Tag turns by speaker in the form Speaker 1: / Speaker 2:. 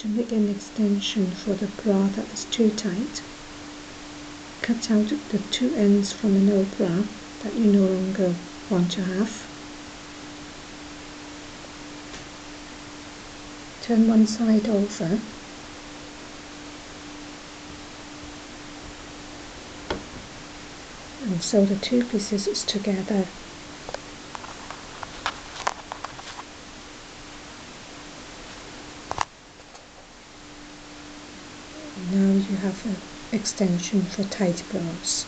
Speaker 1: To make an extension for the bra that is too tight, cut out the two ends from an old bra that you no longer want to have. Turn one side over. And sew the two pieces together now you have an extension for tight bras